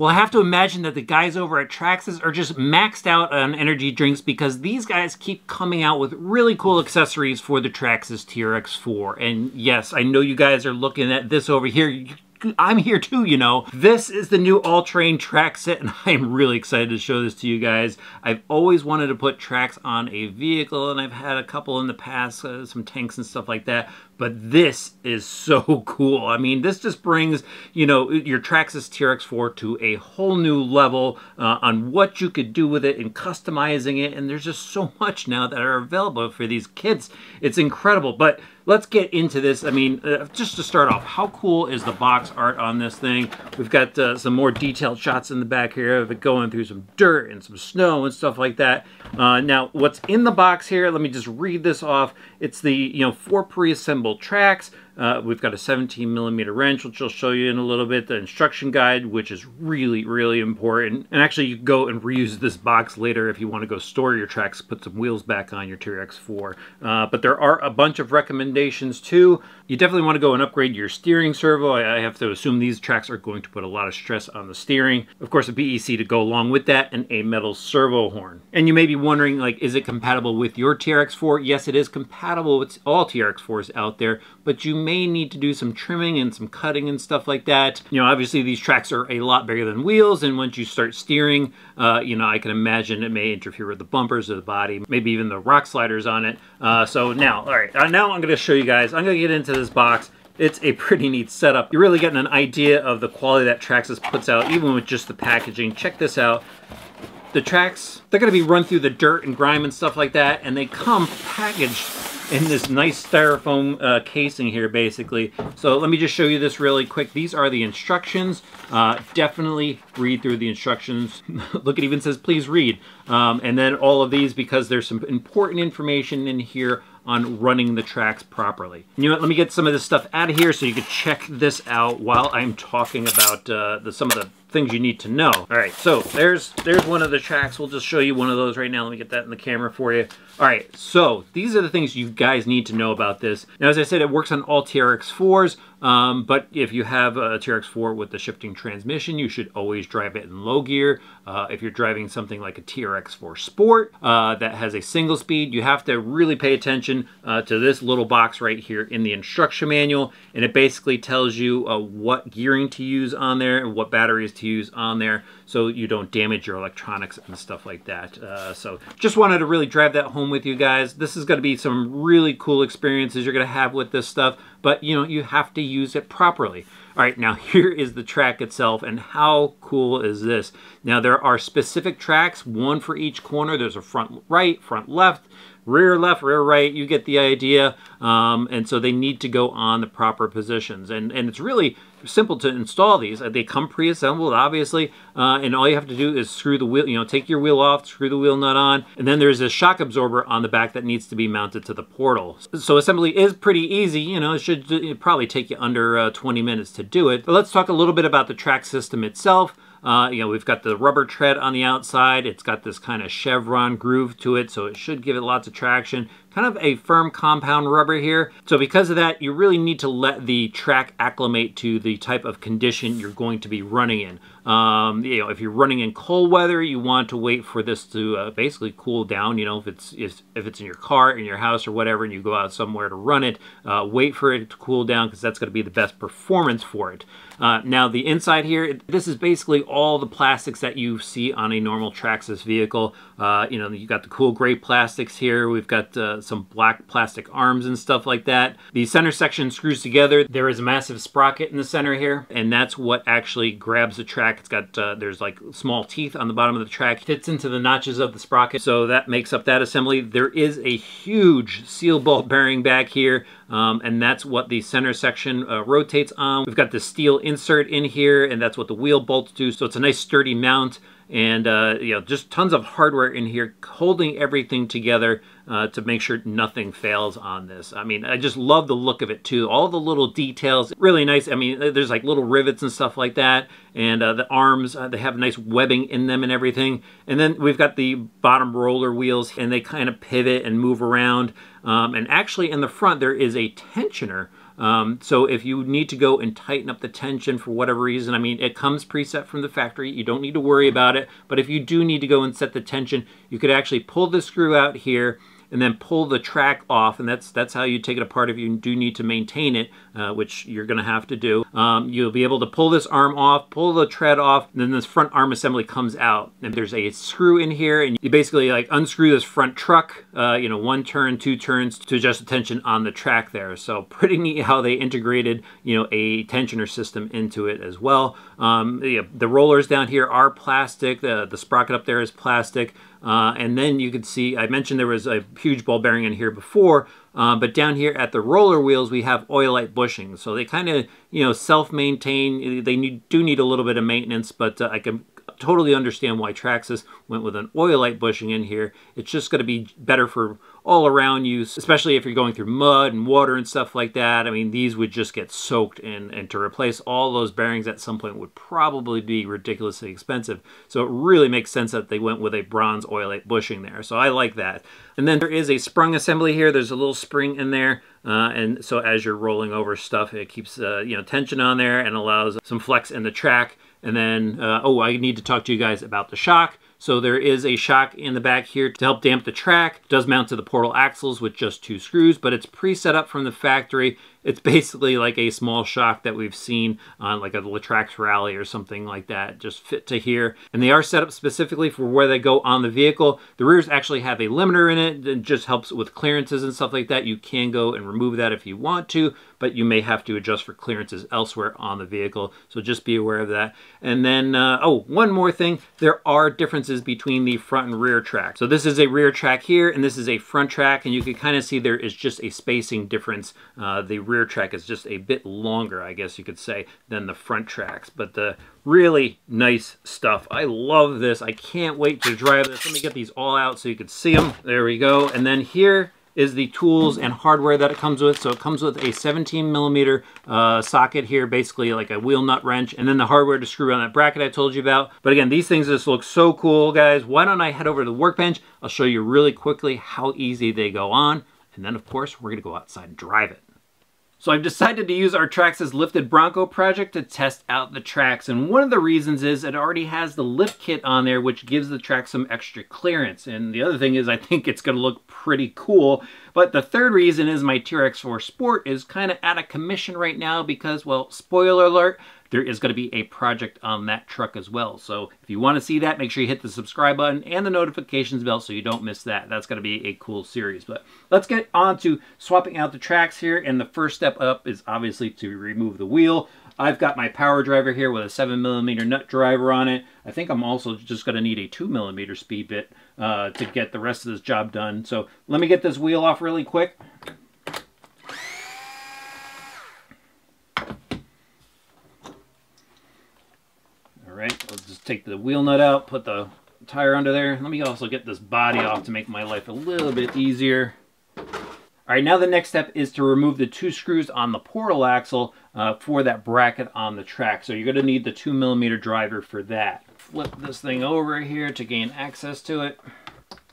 Well, I have to imagine that the guys over at Traxxas are just maxed out on energy drinks because these guys keep coming out with really cool accessories for the Traxxas TRX4. And yes, I know you guys are looking at this over here. I'm here too, you know. This is the new all-terrain track set, and I'm really excited to show this to you guys. I've always wanted to put tracks on a vehicle, and I've had a couple in the past, uh, some tanks and stuff like that, but this is so cool. I mean, this just brings, you know, your Traxxas TRX4 to a whole new level uh, on what you could do with it and customizing it. And there's just so much now that are available for these kids. It's incredible. But let's get into this. I mean, uh, just to start off, how cool is the box art on this thing? We've got uh, some more detailed shots in the back here of it going through some dirt and some snow and stuff like that. Uh, now, what's in the box here, let me just read this off. It's the, you know, four pre-assembled tracks. Uh, we've got a 17 millimeter wrench, which I'll show you in a little bit. The instruction guide, which is really, really important. And actually, you go and reuse this box later if you want to go store your tracks, put some wheels back on your TRX4. Uh, but there are a bunch of recommendations too. You definitely want to go and upgrade your steering servo. I, I have to assume these tracks are going to put a lot of stress on the steering. Of course, a BEC to go along with that, and a metal servo horn. And you may be wondering, like, is it compatible with your TRX4? Yes, it is compatible with all TRX4s out there, but you may need to do some trimming and some cutting and stuff like that. You know, obviously these tracks are a lot bigger than wheels, and once you start steering, uh, you know, I can imagine it may interfere with the bumpers of the body, maybe even the rock sliders on it. Uh, so now, all right, uh, now I'm to show you guys, I'm to get into this box. It's a pretty neat setup. You're really getting an idea of the quality that Traxxas puts out, even with just the packaging. Check this out the tracks, they're to be run through the dirt and grime and stuff like that, and they come packaged in this nice styrofoam uh, casing here, basically. So let me just show you this really quick. These are the instructions. Uh, definitely read through the instructions. Look, it even says, please read. Um, and then all of these, because there's some important information in here on running the tracks properly. You know what, let me get some of this stuff out of here so you can check this out while I'm talking about uh, the, some of the things you need to know. All right, so there's there's one of the tracks. We'll just show you one of those right now. Let me get that in the camera for you. All right, so these are the things you guys need to know about this. Now, as I said, it works on all TRX4s. Um, but if you have a TRX4 with the shifting transmission, you should always drive it in low gear. Uh, if you're driving something like a TRX4 Sport uh, that has a single speed, you have to really pay attention uh, to this little box right here in the instruction manual. And it basically tells you uh, what gearing to use on there and what batteries to use on there so you don't damage your electronics and stuff like that. Uh, so just wanted to really drive that home with you guys. This is going to be some really cool experiences you're going to have with this stuff, but you know, you have to use it properly. All right, now here is the track itself, and how cool is this? Now there are specific tracks, one for each corner. There's a front right, front left, rear left, rear right, you get the idea. Um, and so they need to go on the proper positions. And, and it's really simple to install these. They come pre-assembled, obviously, uh, and all you have to do is screw the wheel, you know, take your wheel off, screw the wheel nut on, and then there's a shock absorber on the back that needs to be mounted to the portal. So assembly is pretty easy, you know, it should probably take you under uh, 20 minutes to do it. But let's talk a little bit about the track system itself. Uh, you know, we've got the rubber tread on the outside. It's got this kind of chevron groove to it, so it should give it lots of traction. Kind of a firm compound rubber here. So because of that, you really need to let the track acclimate to the type of condition you're going to be running in. Um, you know, if you're running in cold weather, you want to wait for this to uh, basically cool down. You know, if it's if, if it's in your car, in your house, or whatever, and you go out somewhere to run it, uh, wait for it to cool down because that's going to be the best performance for it. Uh, now the inside here, this is basically all the plastics that you see on a normal Traxxas vehicle. Uh, you know, you got the cool gray plastics here. We've got some black plastic arms and stuff like that. The center section screws together. There is a massive sprocket in the center here, and that's what actually grabs the track. It's got, uh, there's like small teeth on the bottom of the track, fits into the notches of the sprocket, so that makes up that assembly. There is a huge sealed ball bearing back here, um, and that's what the center section uh, rotates on. We've got the steel insert in here, and that's what the wheel bolts do, so it's a nice sturdy mount and uh, you know just tons of hardware in here holding everything together uh, to make sure nothing fails on this. I mean, I just love the look of it too. All the little details, really nice. I mean, there's like little rivets and stuff like that, and uh, the arms uh, they have nice webbing in them and everything. And then we've got the bottom roller wheels, and they kind of pivot and move around. Um, and actually, in the front there is a tensioner Um, so if you need to go and tighten up the tension for whatever reason, I mean, it comes preset from the factory. You don't need to worry about it. But if you do need to go and set the tension, you could actually pull the screw out here and then pull the track off and that's that's how you take it apart if you do need to maintain it uh, which you're going to have to do. Um, you'll be able to pull this arm off pull the tread off and then this front arm assembly comes out. And there's a screw in here and you basically like unscrew this front truck uh, you know one turn two turns to adjust the tension on the track there. So pretty neat how they integrated you know a tensioner system into it as well. Um, the, the rollers down here are plastic. The, the sprocket up there is plastic. Uh, and then you can see, I mentioned there was a huge ball bearing in here before, uh, but down here at the roller wheels, we have oilite bushings. So they kind of, you know, self-maintain. They need, do need a little bit of maintenance, but uh, I can totally understand why Traxxas went with an oilite bushing in here. It's just going to be better for all around you, especially if you're going through mud and water and stuff like that. I mean, these would just get soaked in, and to replace all those bearings at some point would probably be ridiculously expensive. So it really makes sense that they went with a bronze oilite bushing there. So I like that. And then there is a sprung assembly here. There's a little spring in there. Uh, and so as you're rolling over stuff, it keeps uh, you know tension on there and allows some flex in the track. And then, uh, oh, I need to talk to you guys about the shock. So there is a shock in the back here to help damp the track. It does mount to the portal axles with just two screws, but it's pre-set up from the factory it's basically like a small shock that we've seen on like a LaTrax rally or something like that, just fit to here. And they are set up specifically for where they go on the vehicle. The rears actually have a limiter in it that just helps with clearances and stuff like that. You can go and remove that if you want to, but you may have to adjust for clearances elsewhere on the vehicle. So just be aware of that. And then, uh, oh, one more thing. There are differences between the front and rear track. So this is a rear track here, and this is a front track, and you can kind of see there is just a spacing difference. Uh, the rear track is just a bit longer, I guess you could say, than the front tracks. But the really nice stuff. I love this. I can't wait to drive this. Let me get these all out so you can see them. There we go. And then here is the tools and hardware that it comes with. So it comes with a 17 millimeter uh, socket here, basically like a wheel nut wrench, and then the hardware to screw on that bracket I told you about. But again, these things just look so cool, guys. Why don't I head over to the workbench? I'll show you really quickly how easy they go on. And then, of course, we're to go outside and drive it. So I've decided to use our Traxxas Lifted Bronco project to test out the tracks. And one of the reasons is it already has the lift kit on there, which gives the track some extra clearance. And the other thing is I think it's going to look pretty cool. But the third reason is my TRX4 Sport is kind of out of commission right now because, well, spoiler alert, there is going to be a project on that truck as well. So if you want to see that, make sure you hit the subscribe button and the notifications bell so you don't miss that. That's going to be a cool series. But let's get on to swapping out the tracks here. And the first step up is obviously to remove the wheel. I've got my power driver here with a 7 millimeter nut driver on it. I think I'm also just going to need a 2 millimeter speed bit uh, to get the rest of this job done. So let me get this wheel off really quick. right? I'll just take the wheel nut out, put the tire under there. Let me also get this body off to make my life a little bit easier. All right, now the next step is to remove the two screws on the portal axle uh, for that bracket on the track. So you're gonna need the two millimeter driver for that. Flip this thing over here to gain access to it.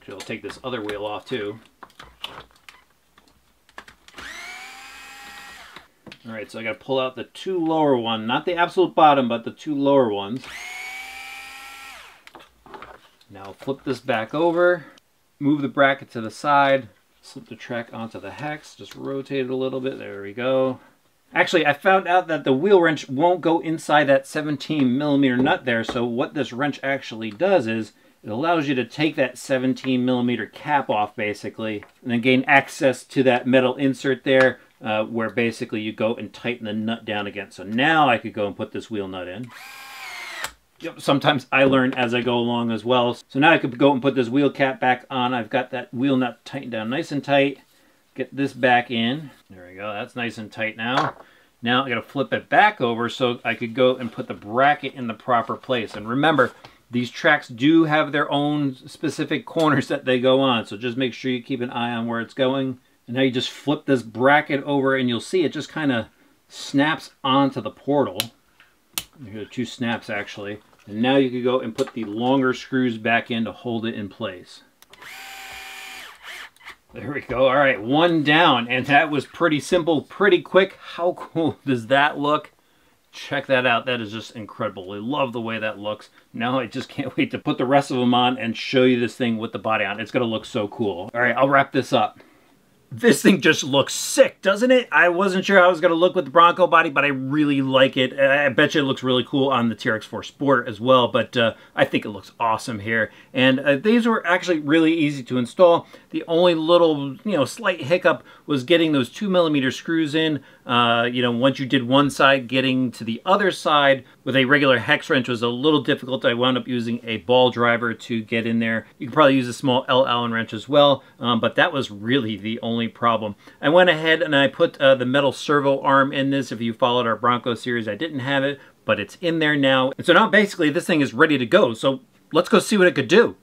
So I'll take this other wheel off too. All right, so I got to pull out the two lower one, not the absolute bottom, but the two lower ones. Now flip this back over, move the bracket to the side, slip the track onto the hex, just rotate it a little bit, there we go. Actually, I found out that the wheel wrench won't go inside that 17 millimeter nut there, so what this wrench actually does is it allows you to take that 17 millimeter cap off basically, and then gain access to that metal insert there, uh, where basically you go and tighten the nut down again. So now I could go and put this wheel nut in. Yep, sometimes I learn as I go along as well. So now I could go and put this wheel cap back on. I've got that wheel nut tightened down nice and tight. Get this back in. There we go. That's nice and tight now. Now I got to flip it back over so I could go and put the bracket in the proper place. And remember, these tracks do have their own specific corners that they go on. So just make sure you keep an eye on where it's going. And now you just flip this bracket over and you'll see it just kind of snaps onto the portal. Are two snaps actually. And now you can go and put the longer screws back in to hold it in place. There we go. All right, one down. And that was pretty simple, pretty quick. How cool does that look? Check that out. That is just incredible. I love the way that looks. Now I just can't wait to put the rest of them on and show you this thing with the body on. It's going to look so cool. All right, I'll wrap this up. This thing just looks sick, doesn't it? I wasn't sure how it was going to look with the Bronco body, but I really like it. I bet you it looks really cool on the TRX4 Sport as well, but uh, I think it looks awesome here. And uh, these were actually really easy to install. The only little, you know, slight hiccup was getting those two millimeter screws in. Uh, you know, once you did one side, getting to the other side with a regular hex wrench was a little difficult. I wound up using a ball driver to get in there. You can probably use a small L Allen wrench as well, um, but that was really the only problem. I went ahead and I put uh, the metal servo arm in this. If you followed our Bronco series, I didn't have it, but it's in there now. And so now basically this thing is ready to go. So let's go see what it could do.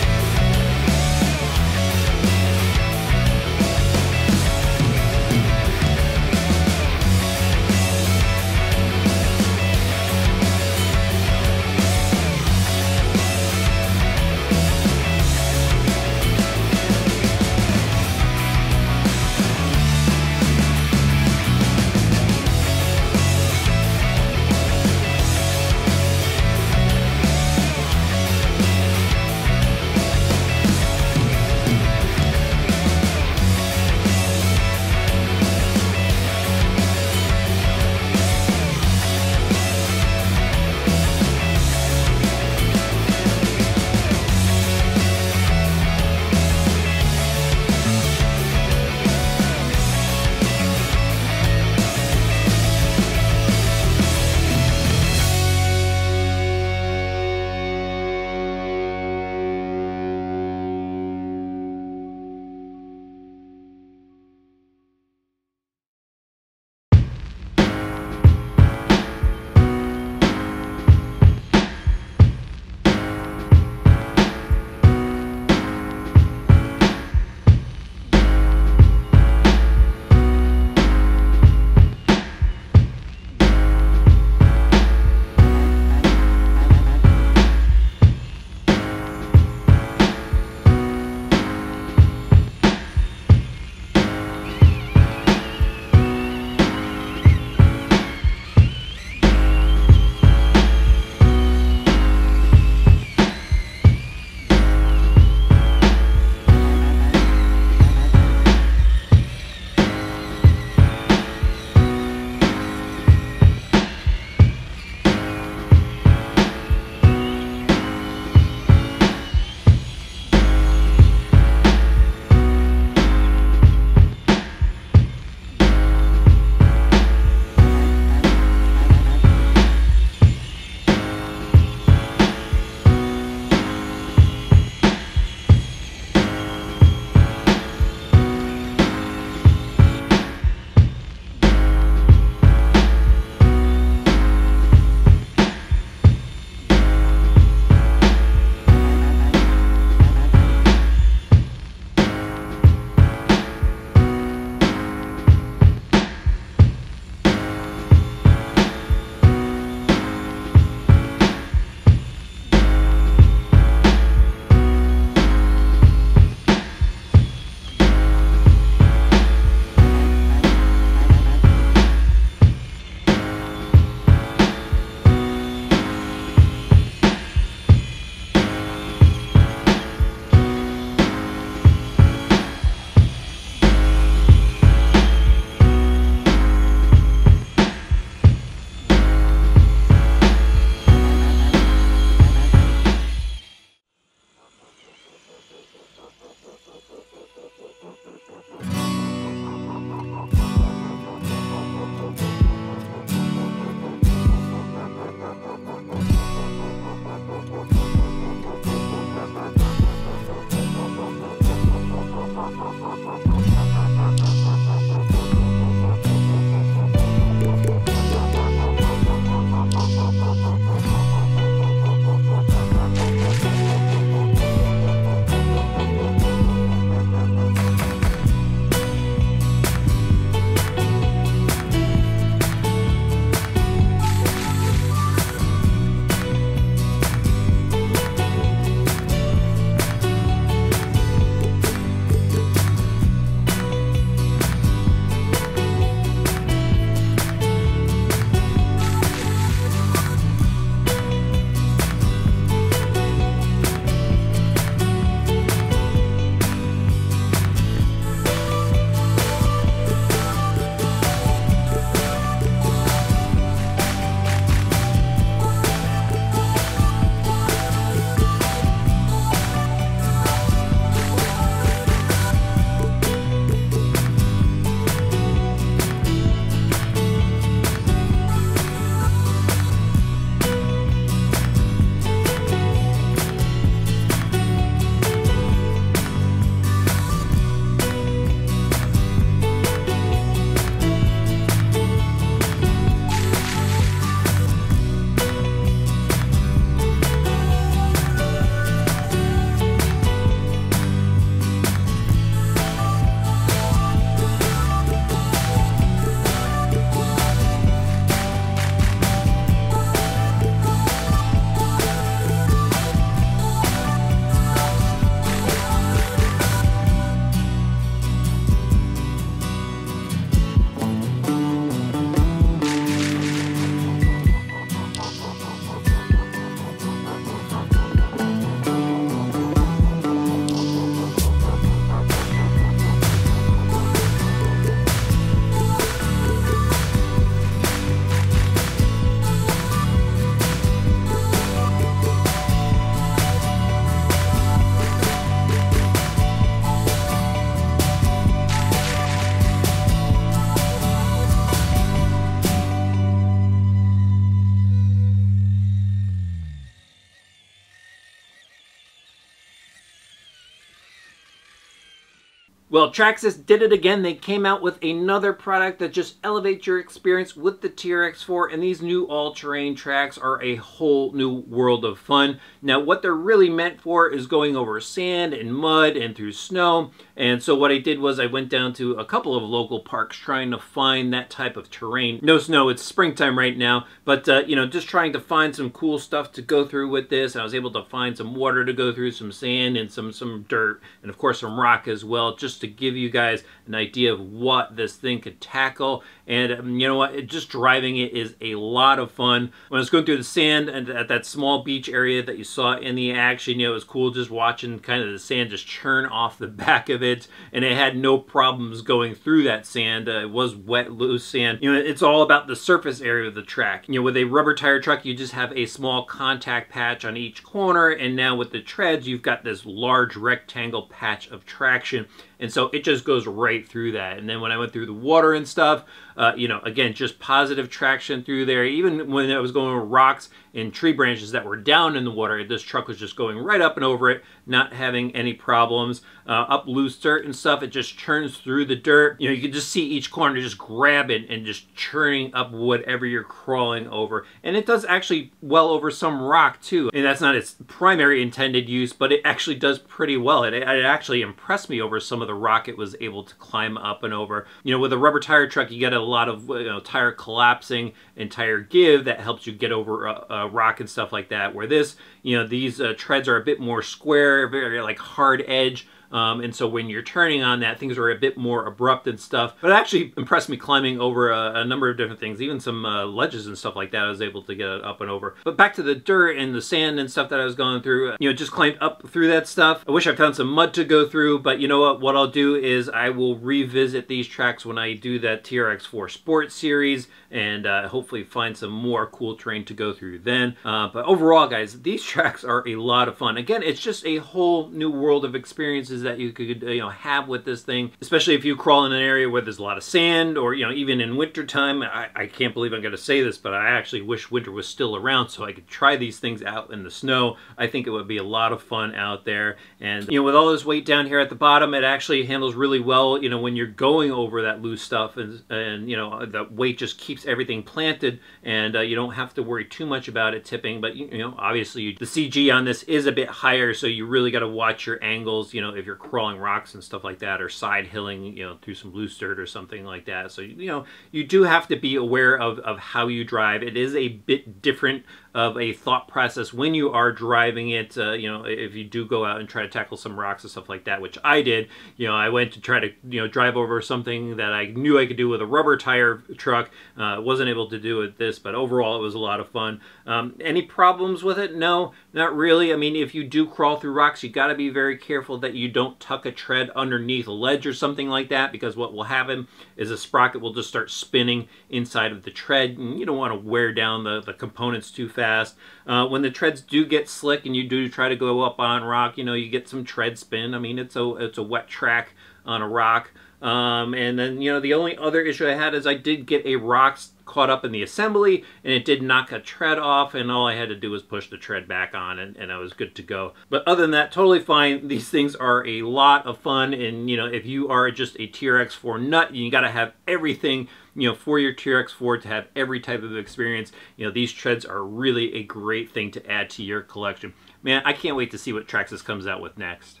Well, Traxxas did it again. They came out with another product that just elevates your experience with the TRX4, and these new all-terrain tracks are a whole new world of fun. Now, what they're really meant for is going over sand and mud and through snow, and so what I did was I went down to a couple of local parks trying to find that type of terrain. No snow, it's springtime right now, but, uh, you know, just trying to find some cool stuff to go through with this. I was able to find some water to go through, some sand, and some, some dirt, and of course some rock as well, just to give you guys an idea of what this thing could tackle. And um, you know what? It, just driving it is a lot of fun. When I was going through the sand and at that small beach area that you saw in the action, you know, it was cool just watching kind of the sand just churn off the back of it. And it had no problems going through that sand. Uh, it was wet, loose sand. You know, it's all about the surface area of the track. You know, with a rubber tire truck, you just have a small contact patch on each corner. And now with the treads, you've got this large rectangle patch of traction. And so it just goes right through that. And then when I went through the water and stuff, uh, you know, again, just positive traction through there. Even when I was going rocks and tree branches that were down in the water, this truck was just going right up and over it, not having any problems. Uh, up loose dirt and stuff, it just churns through the dirt. You know, you can just see each corner just grab it and just churning up whatever you're crawling over. And it does actually well over some rock too. And that's not its primary intended use, but it actually does pretty well. It, it actually impressed me over some of the rock it was able to climb up and over. You know, with a rubber tire truck, you get a lot of you know, tire collapsing and tire give that helps you get over a, a rock and stuff like that. Where this, you know, these uh, treads are a bit more square, very like hard edge. Um, and so when you're turning on that, things are a bit more abrupt and stuff. But it actually impressed me climbing over a, a number of different things, even some uh, ledges and stuff like that. I was able to get it up and over. But back to the dirt and the sand and stuff that I was going through, you know, just climbed up through that stuff. I wish I found some mud to go through, but you know what? What I'll do is I will revisit these tracks when I do that TRX4 Sport series and uh, hopefully find some more cool terrain to go through then. Uh, but overall, guys, these tracks are a lot of fun. Again, it's just a whole new world of experiences that you could you know have with this thing, especially if you crawl in an area where there's a lot of sand or you know even in wintertime. I, I can't believe I'm going to say this, but I actually wish winter was still around so I could try these things out in the snow. I think it would be a lot of fun out there. And you know, with all this weight down here at the bottom, it actually handles really well. You know, when you're going over that loose stuff and and you know the weight just keeps everything planted and uh, you don't have to worry too much about it tipping. But you, you know, obviously you, the CG on this is a bit higher, so you really got to watch your angles. You know, if you're crawling rocks and stuff like that or side hilling you know through some loose dirt or something like that so you know you do have to be aware of, of how you drive it is a bit different of a thought process when you are driving it uh, you know if you do go out and try to tackle some rocks and stuff like that which I did. You know I went to try to you know drive over something that I knew I could do with a rubber tire truck. Uh, wasn't able to do with this but overall it was a lot of fun. Um, any problems with it? No not really. I mean if you do crawl through rocks you got to be very careful that you don't tuck a tread underneath a ledge or something like that because what will happen is a sprocket will just start spinning inside of the tread and you don't want to wear down the, the components too fast. Uh, when the treads do get slick and you do try to go up on rock, you know, you get some tread spin. I mean, it's a, it's a wet track on a rock. Um, and then, you know, the only other issue I had is I did get a rock caught up in the assembly and it did knock a tread off and all I had to do was push the tread back on and, and I was good to go. But other than that, totally fine. These things are a lot of fun and, you know, if you are just a TRX4 nut, you got to have everything you know, for your TRX4 to have every type of experience, you know, these treads are really a great thing to add to your collection. Man, I can't wait to see what Traxxas comes out with next.